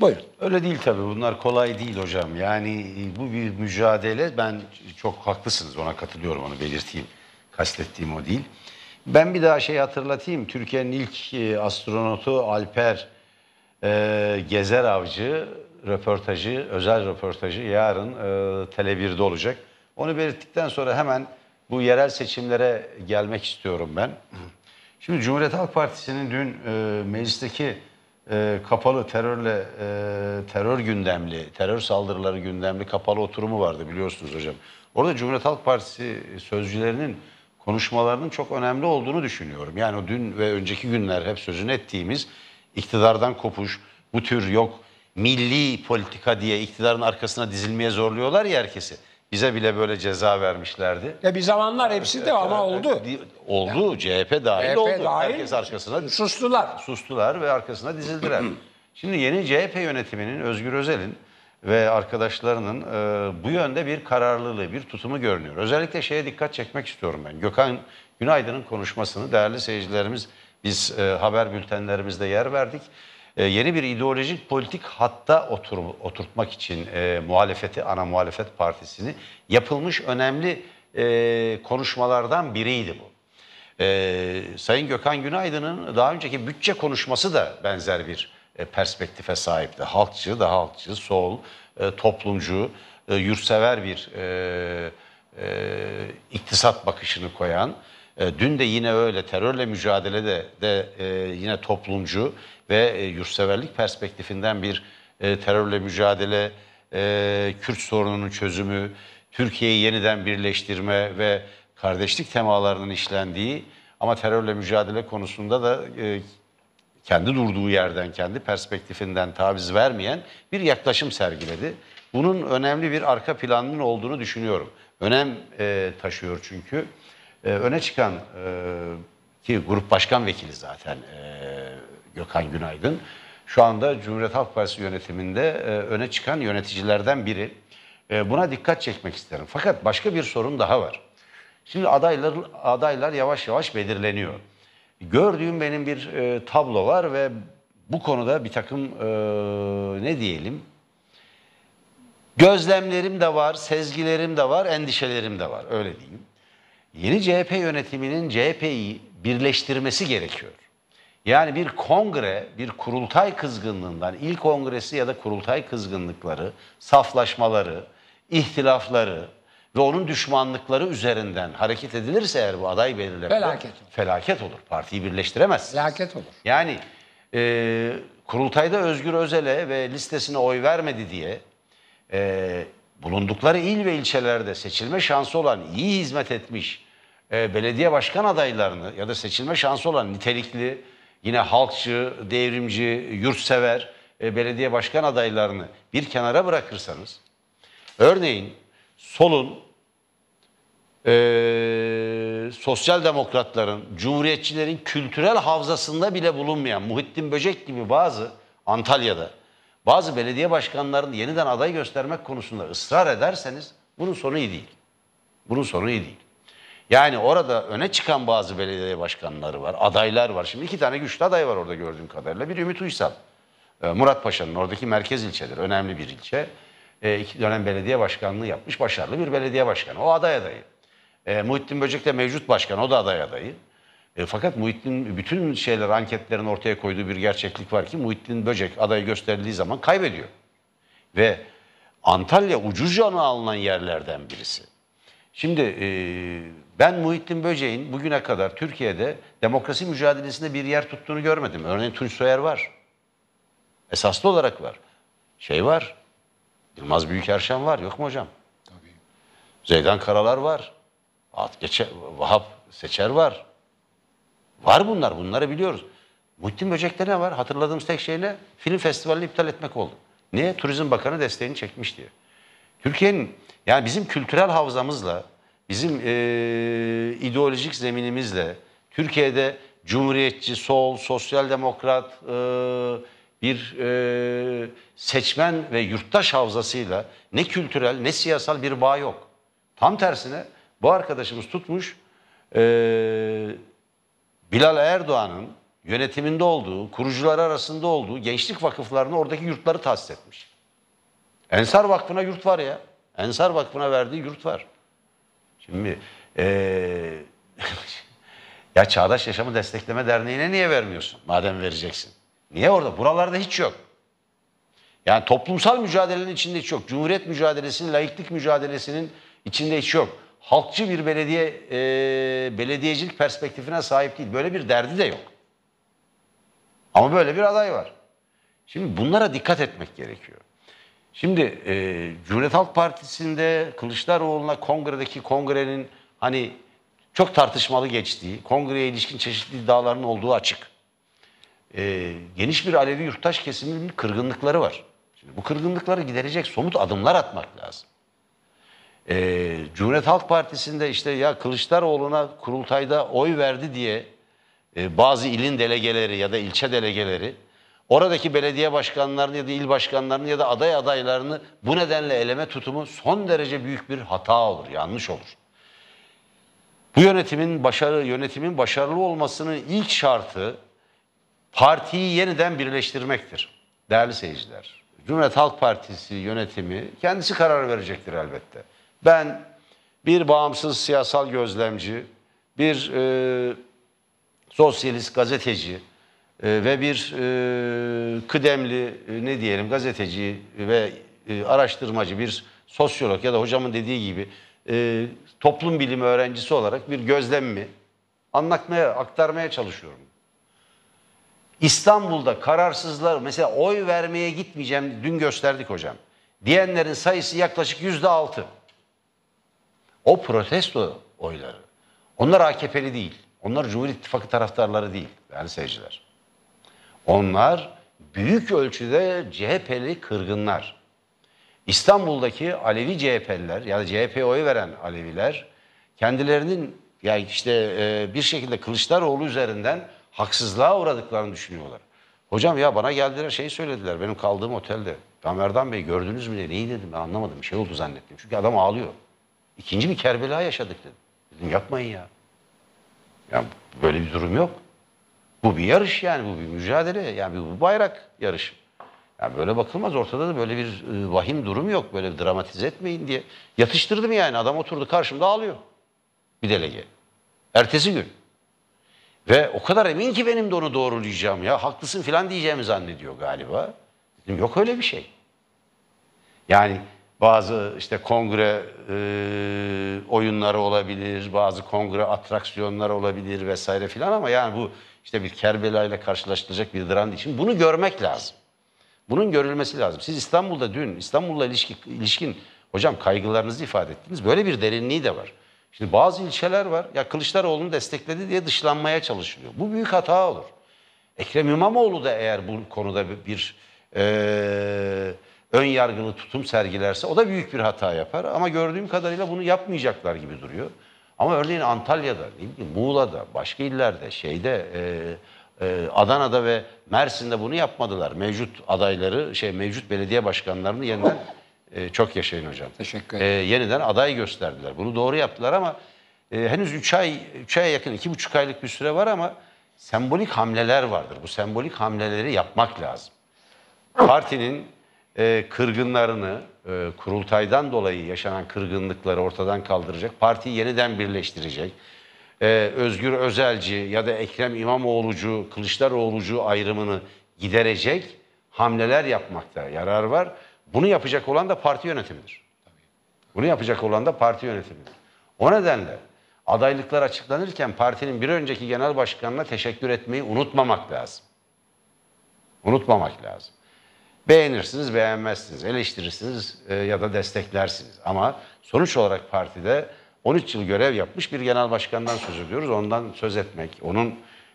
Buyurun. Öyle değil tabii. Bunlar kolay değil hocam. Yani bu bir mücadele. Ben çok haklısınız. Ona katılıyorum. Onu belirteyim. Kastettiğim o değil. Ben bir daha şey hatırlatayım. Türkiye'nin ilk e, astronotu Alper e, Gezer Avcı röportajı, özel röportajı yarın e, Tele 1'de olacak. Onu belirttikten sonra hemen bu yerel seçimlere gelmek istiyorum ben. Şimdi Cumhuriyet Halk Partisi'nin dün e, meclisteki e, kapalı terörle e, terör gündemli, terör saldırıları gündemli kapalı oturumu vardı biliyorsunuz hocam. Orada Cumhuriyet Halk Partisi sözcülerinin konuşmalarının çok önemli olduğunu düşünüyorum. Yani o dün ve önceki günler hep sözünü ettiğimiz iktidardan kopuş, bu tür yok milli politika diye iktidarın arkasına dizilmeye zorluyorlar ya herkesi. Bize bile böyle ceza vermişlerdi. Ya bir zamanlar hepsi de ama oldu. Oldu. CHP dahil CHP oldu. dahil. Herkes arkasına Sustular. sustular ve arkasına dizildiler. Şimdi yeni CHP yönetiminin Özgür Özel'in ve arkadaşlarının e, bu yönde bir kararlılığı, bir tutumu görünüyor. Özellikle şeye dikkat çekmek istiyorum ben. Gökhan Günaydın'ın konuşmasını değerli seyircilerimiz biz e, haber bültenlerimizde yer verdik. E, yeni bir ideolojik politik hatta otur, oturtmak için e, muhalefeti, ana muhalefet partisini yapılmış önemli e, konuşmalardan biriydi bu. Ee, Sayın Gökhan Günaydın'ın daha önceki bütçe konuşması da benzer bir e, perspektife sahipti. Halkçı, daha halkçı, sol, e, toplumcu, e, yurtsever bir e, e, iktisat bakışını koyan, e, dün de yine öyle terörle mücadelede de e, yine toplumcu ve e, yurtseverlik perspektifinden bir e, terörle mücadele, e, Kürt sorununun çözümü, Türkiye'yi yeniden birleştirme ve kardeşlik temalarının işlendiği ama terörle mücadele konusunda da e, kendi durduğu yerden, kendi perspektifinden taviz vermeyen bir yaklaşım sergiledi. Bunun önemli bir arka planının olduğunu düşünüyorum. Önem e, taşıyor çünkü. E, öne çıkan e, ki grup başkan vekili zaten e, Gökhan Günaydın. Şu anda Cumhuriyet Halk Partisi yönetiminde e, öne çıkan yöneticilerden biri. E, buna dikkat çekmek isterim. Fakat başka bir sorun daha var. Şimdi adaylar adaylar yavaş yavaş belirleniyor. Gördüğüm benim bir e, tablo var ve bu konuda bir takım e, ne diyelim gözlemlerim de var, sezgilerim de var, endişelerim de var öyle diyeyim. Yeni CHP yönetiminin CHP'yi birleştirmesi gerekiyor. Yani bir kongre, bir kurultay kızgınlığından, il kongresi ya da kurultay kızgınlıkları, saflaşmaları, ihtilafları ve onun düşmanlıkları üzerinden hareket edilirse eğer bu aday belirleme Felaket olur. felaket olur. Partiyi birleştiremez. Felaket olur. Yani e, kurultayda Özgür Özel'e ve listesine oy vermedi diye e, bulundukları il ve ilçelerde seçilme şansı olan, iyi hizmet etmiş e, belediye başkan adaylarını ya da seçilme şansı olan nitelikli, yine halkçı, devrimci, yurtsever e, belediye başkan adaylarını bir kenara bırakırsanız, örneğin solun, e, sosyal demokratların, cumhuriyetçilerin kültürel havzasında bile bulunmayan Muhittin Böcek gibi bazı Antalya'da bazı belediye başkanlarını yeniden aday göstermek konusunda ısrar ederseniz bunun sonu iyi değil. Bunun sonu iyi değil. Yani orada öne çıkan bazı belediye başkanları var, adaylar var. Şimdi iki tane güçlü aday var orada gördüğüm kadarıyla. Bir Ümit Uysal, e, Murat Paşa'nın oradaki merkez ilçedir, önemli bir ilçe. E, iki dönem belediye başkanlığı yapmış, başarılı bir belediye başkanı. O aday adayı. E, Muhittin Böcek de mevcut başkan, o da aday adayı. E, fakat Muhittin bütün şeyler, anketlerin ortaya koyduğu bir gerçeklik var ki Muhittin Böcek adayı gösterildiği zaman kaybediyor. Ve Antalya ucuzca alınan yerlerden birisi. Şimdi e, ben Muhittin Böcek'in bugüne kadar Türkiye'de demokrasi mücadelesinde bir yer tuttuğunu görmedim. Örneğin Tunç Soyer var. Esaslı olarak var. Şey var. Yılmaz Büyükerşen var. Yok mu hocam? Tabii. Zeydan Karalar var. At geçe, Vahap Seçer var. Var bunlar. Bunları biliyoruz. Muhittin Böcek'te ne var? Hatırladığımız tek şey ne? Film festivalini iptal etmek oldu. Niye? Turizm Bakanı desteğini çekmiş diye. Türkiye'nin yani bizim kültürel havzamızla, bizim e, ideolojik zeminimizle, Türkiye'de cumhuriyetçi, sol, sosyal demokrat e, bir e, seçmen ve yurttaş havzasıyla ne kültürel ne siyasal bir bağ yok. Tam tersine bu arkadaşımız tutmuş e, Bilal Erdoğan'ın yönetiminde olduğu, kurucuları arasında olduğu gençlik vakıflarına oradaki yurtları tahsis etmiş. Ensar Vakfı'na yurt var ya. Ensar Vakfı'na verdiği yurt var. Şimdi eee, ya Çağdaş Yaşamı Destekleme Derneği'ne niye vermiyorsun madem vereceksin? Niye orada? Buralarda hiç yok. Yani toplumsal mücadelenin içinde hiç yok. Cumhuriyet mücadelesinin, laiklik mücadelesinin içinde hiç yok. Halkçı bir belediye, eee, belediyecilik perspektifine sahip değil. Böyle bir derdi de yok. Ama böyle bir aday var. Şimdi bunlara dikkat etmek gerekiyor. Şimdi e, Cumhuriyet Halk Partisi'nde Kılıçdaroğlu'na kongredeki kongrenin hani çok tartışmalı geçtiği, kongreye ilişkin çeşitli iddiaların olduğu açık. E, geniş bir Alevi yurttaş kesiminin kırgınlıkları var. Şimdi bu kırgınlıkları giderecek somut adımlar atmak lazım. E, Cumhuriyet Halk Partisi'nde işte ya Kılıçdaroğlu'na kurultayda oy verdi diye e, bazı ilin delegeleri ya da ilçe delegeleri oradaki belediye başkanlarını ya da il başkanlarını ya da aday adaylarını bu nedenle eleme tutumu son derece büyük bir hata olur, yanlış olur. Bu yönetimin başarı yönetimin başarılı olmasının ilk şartı partiyi yeniden birleştirmektir. Değerli seyirciler. Cumhuriyet Halk Partisi yönetimi kendisi karar verecektir elbette. Ben bir bağımsız siyasal gözlemci, bir e, sosyalist gazeteci ve bir e, kıdemli e, ne diyelim gazeteci ve e, araştırmacı bir sosyolog ya da hocamın dediği gibi toplum bilimi öğrencisi olarak bir gözlemimi anlatmaya, aktarmaya çalışıyorum. İstanbul'da kararsızlar mesela oy vermeye gitmeyeceğim dün gösterdik hocam. Diyenlerin sayısı yaklaşık yüzde altı. O protesto oyları. Onlar AKP'li değil. Onlar Cumhur İttifakı taraftarları değil değerli seyirciler. Onlar büyük ölçüde CHP'li kırgınlar. İstanbul'daki Alevi CHP'liler ya da CHP'ye oy veren Aleviler kendilerinin ya işte e, bir şekilde Kılıçdaroğlu üzerinden haksızlığa uğradıklarını düşünüyorlar. Hocam ya bana geldiler şey söylediler benim kaldığım otelde. Merdan Bey gördünüz mü diye neyi dedim ben anlamadım bir şey oldu zannettim. Çünkü adam ağlıyor. İkinci bir Kerbela yaşadık dedim. Dedim yapmayın ya. Ya böyle bir durum yok. Bu bir yarış yani bu bir mücadele yani bu bayrak yarışı. Yani böyle bakılmaz ortada da böyle bir e, vahim durum yok. Böyle bir dramatize etmeyin diye. Yatıştırdım yani adam oturdu karşımda ağlıyor. Bir delege. Ertesi gün. Ve o kadar emin ki benim de onu doğrulayacağım ya haklısın filan diyeceğimi zannediyor galiba. Dedim yok öyle bir şey. Yani bazı işte kongre e, oyunları olabilir, bazı kongre atraksiyonları olabilir vesaire filan ama yani bu işte bir Kerbela ile karşılaştıracak bir değil. Şimdi bunu görmek lazım. Bunun görülmesi lazım. Siz İstanbul'da dün İstanbul'la ilişki, ilişkin hocam kaygılarınızı ifade ettiniz. Böyle bir derinliği de var. Şimdi bazı ilçeler var. Ya Kılıçdaroğlu'nu destekledi diye dışlanmaya çalışılıyor. Bu büyük hata olur. Ekrem İmamoğlu da eğer bu konuda bir, eee ön yargılı tutum sergilerse o da büyük bir hata yapar. Ama gördüğüm kadarıyla bunu yapmayacaklar gibi duruyor. Ama örneğin Antalya'da, Muğla'da, başka illerde, şeyde, e, e, Adana'da ve Mersin'de bunu yapmadılar. Mevcut adayları, şey mevcut belediye başkanlarını yeniden e, çok yaşayın hocam. Teşekkür E, yeniden aday gösterdiler. Bunu doğru yaptılar ama e, henüz 3 ay, 3 aya yakın, 2,5 aylık bir süre var ama sembolik hamleler vardır. Bu sembolik hamleleri yapmak lazım partinin e, kırgınlarını, e, kurultaydan dolayı yaşanan kırgınlıkları ortadan kaldıracak, partiyi yeniden birleştirecek, e, Özgür Özelci ya da Ekrem İmamoğlu'cu, Kılıçdaroğlu'cu ayrımını giderecek hamleler yapmakta yarar var. Bunu yapacak olan da parti yönetimidir. Bunu yapacak olan da parti yönetimidir. O nedenle adaylıklar açıklanırken partinin bir önceki genel başkanına teşekkür etmeyi unutmamak lazım. Unutmamak lazım. Beğenirsiniz, beğenmezsiniz, eleştirirsiniz e, ya da desteklersiniz. Ama sonuç olarak partide 13 yıl görev yapmış bir genel başkandan söz ediyoruz. Ondan söz etmek, onun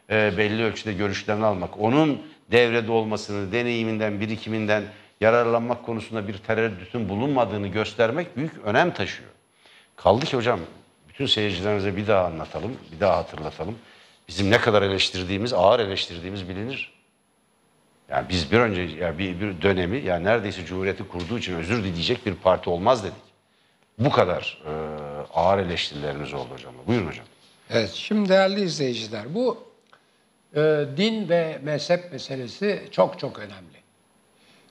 e, belli ölçüde görüşlerini almak, onun devrede olmasını, deneyiminden, birikiminden yararlanmak konusunda bir tereddütün bulunmadığını göstermek büyük önem taşıyor. Kaldı ki hocam, bütün seyircilerimize bir daha anlatalım, bir daha hatırlatalım. Bizim ne kadar eleştirdiğimiz, ağır eleştirdiğimiz bilinir. Yani biz bir önce ya bir, bir dönemi yani neredeyse Cumhuriyeti kurduğu için özür dileyecek bir parti olmaz dedik. Bu kadar e, ağır eleştirilerimiz oldu hocam. Buyurun hocam. Evet, şimdi değerli izleyiciler, bu e, din ve mezhep meselesi çok çok önemli.